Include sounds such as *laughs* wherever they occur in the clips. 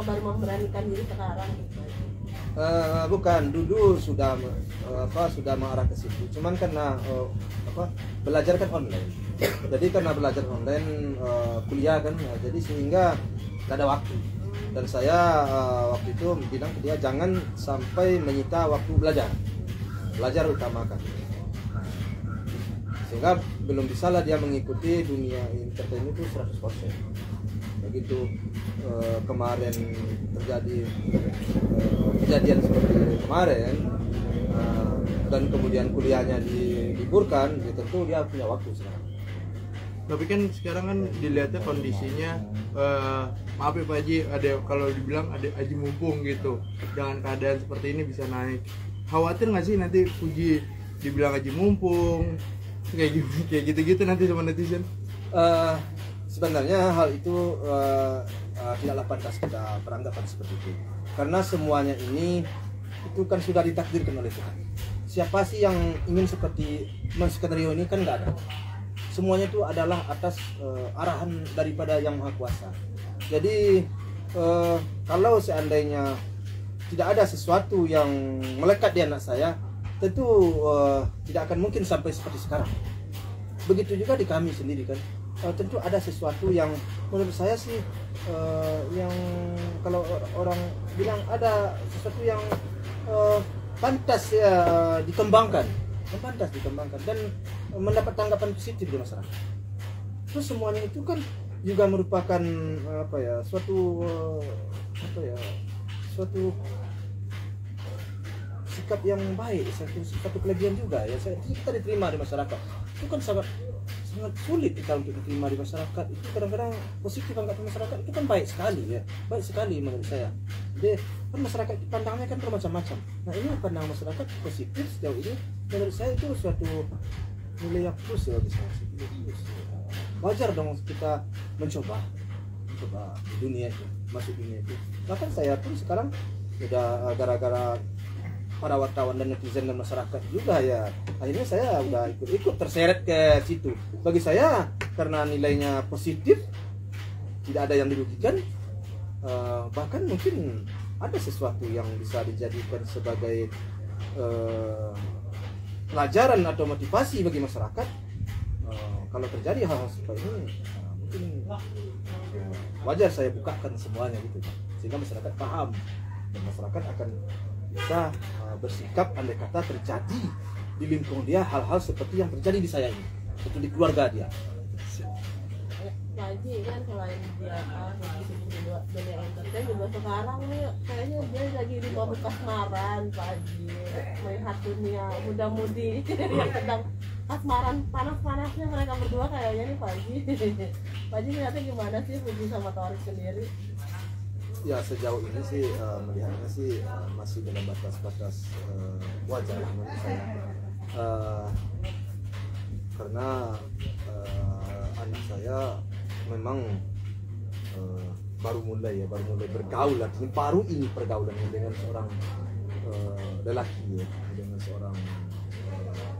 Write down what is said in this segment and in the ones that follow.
apa baru memberanikan diri sekarang gitu Eh, bukan dulu sudah eh, apa sudah mengarah ke situ. Cuman karena eh, apa belajar kan online. Jadi karena belajar online eh, kuliah kan ya, jadi sehingga nggak ada waktu. Dan saya eh, waktu itu bilang ke dia jangan sampai menyita waktu belajar. Belajar utamakan. Sehingga belum bisa lah dia mengikuti dunia entertainment itu 100% begitu eh, kemarin terjadi eh, kejadian seperti kemarin eh, dan kemudian kuliahnya diliburkan ya tentu dia punya waktu sekarang. Tapi kan sekarang kan dilihatnya kondisinya eh, maaf ya Pak Haji ada kalau dibilang ada Haji mumpung gitu dengan keadaan seperti ini bisa naik. Khawatir nggak sih nanti Puji dibilang Haji mumpung kayak gitu kayak gitu-gitu nanti sama netizen? Eh, sebenarnya hal itu eh, eh, tidaklah pantas kita beranggapan seperti itu. Karena semuanya ini itu kan sudah ditakdirkan oleh Tuhan. Siapa sih yang ingin seperti Mas skenario ini? Kan nggak ada. Semuanya itu adalah atas eh, arahan daripada yang maha kuasa. Jadi eh, kalau seandainya tidak ada sesuatu yang melekat di anak saya tentu eh, tidak akan mungkin sampai seperti sekarang. Begitu juga di kami sendiri kan Eh, tentu ada sesuatu yang menurut saya sih eh, yang kalau or- orang bilang ada sesuatu yang eh, pantas eh, dikembangkan. Pantas dikembangkan dan mendapat tanggapan positif di masyarakat. Terus semuanya itu kan juga merupakan apa ya suatu apa ya suatu sikap yang baik satu satu kelebihan juga ya. Saya kita diterima di masyarakat. Itu kan sangat sangat sulit kita untuk diterima di masyarakat. Itu kadang-kadang positif anggapan masyarakat itu kan baik sekali ya. Baik sekali menurut saya. Jadi kan masyarakat itu pandangannya kan bermacam-macam. Nah ini pandang masyarakat positif sejauh ini. Menurut saya itu suatu nilai yang plus ya bagi saya plus. wajar dong kita mencoba. Mencoba dunia itu masuk dunia itu. Bahkan saya pun sekarang udah eh, gara-gara para wartawan dan netizen dan masyarakat juga ya. Akhirnya saya udah ikut-ikut terseret ke situ. Bagi saya karena nilainya positif tidak ada yang dirugikan eh, bahkan mungkin ada sesuatu yang bisa dijadikan sebagai eh, pelajaran atau motivasi bagi masyarakat. Eh, kalau terjadi hal-hal seperti ini mungkin eh, wajar saya bukakan semuanya gitu sehingga masyarakat paham dan masyarakat akan bisa uh, bersikap andai kata terjadi di lingkungan dia hal-hal seperti yang terjadi di saya ini atau di keluarga dia. Haji kan selain dia ah, begitu di dunia entertain juga sekarang nih kayaknya dia lagi di bawah kasmaran Pak Haji. Melihat dunia muda-mudi *laughs* yang sedang kasmaran panas-panasnya mereka berdua kayaknya nih Pak Haji. *laughs* Pak ngeliatnya gimana sih Puji sama Torik sendiri ya sejauh ini sih uh, melihatnya sih uh, masih dalam batas-batas uh, wajar menurut saya. Uh, karena uh, anak saya memang uh, baru mulai ya baru mulai bergaul ini baru ini pergaulan dengan seorang uh, lelaki ya dengan seorang uh,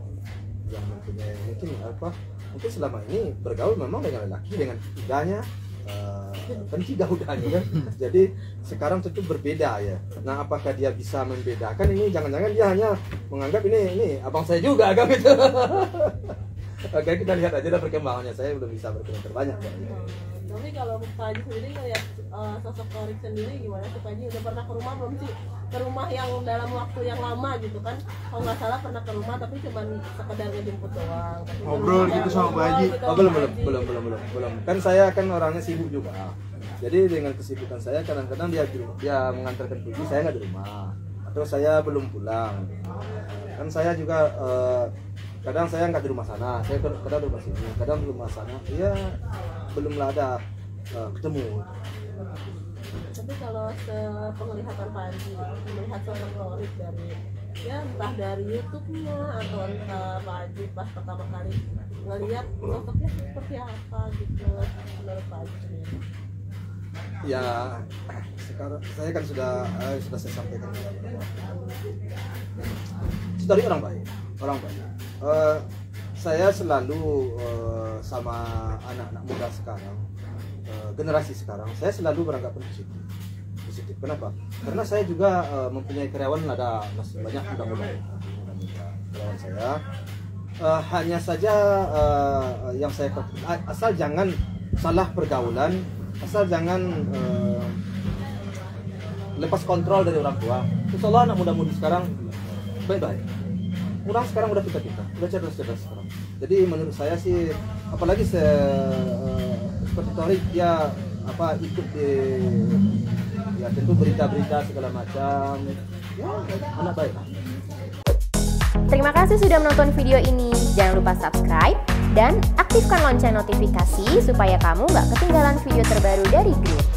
yang mempunyai mungkin apa mungkin selama ini bergaul memang dengan lelaki dengan tidaknya uh, kan tidak udahnya. Kan jadi sekarang tentu berbeda ya. Nah apakah dia bisa membedakan? Ini jangan-jangan dia hanya menganggap ini ini abang saya juga kan gitu *laughs* oke kita lihat aja dah perkembangannya. Saya belum bisa berkomentar banyak. Hmm, tapi kalau Pak Haji sendiri ngeliat eh, sosok Torik sendiri gimana sih Pak Haji? Udah pernah ke rumah belum sih? Ke rumah yang dalam waktu yang lama gitu kan? Kalau nggak salah pernah ke rumah tapi cuma sekedar ngejemput doang. Tapi Ngobrol belum gitu sama Pak Haji? ngobrol gitu Oh sama belum belum belum belum belum belum. Kan saya kan orangnya sibuk juga. Jadi dengan kesibukan saya kadang-kadang dia di- dia mengantarkan pergi saya nggak di rumah. Atau saya belum pulang. Kan saya juga eh, kadang saya nggak di rumah sana saya kadang di rumah sini kadang di rumah sana. Ya belumlah ada eh, ketemu. Tapi kalau sepenglihatan Pak Haji melihat sosok Torik dari ya entah dari YouTube-nya atau entah Pak Haji pas pertama kali ngelihat sosoknya seperti apa gitu menurut sendiri ya sekarang saya kan sudah eh, sudah saya sampaikan. Dari orang baik orang baik Eh, saya selalu eh, sama anak-anak muda sekarang eh, generasi sekarang saya selalu beranggapan positif positif. Kenapa? Karena saya juga uh, mempunyai karyawan ada masih banyak muda-muda karyawan saya. Uh, hanya saja uh, yang saya asal jangan salah pergaulan, asal jangan uh, lepas kontrol dari orang tua. Insya Allah anak muda-mudi sekarang baik-baik. Orang sekarang udah pintar-pintar, udah cerdas-cerdas sekarang. Jadi menurut saya sih, apalagi se, uh, seperti Torik dia apa ikut di ya tentu berita-berita segala macam ya anak baik Terima kasih sudah menonton video ini. Jangan lupa subscribe dan aktifkan lonceng notifikasi supaya kamu nggak ketinggalan video terbaru dari grup.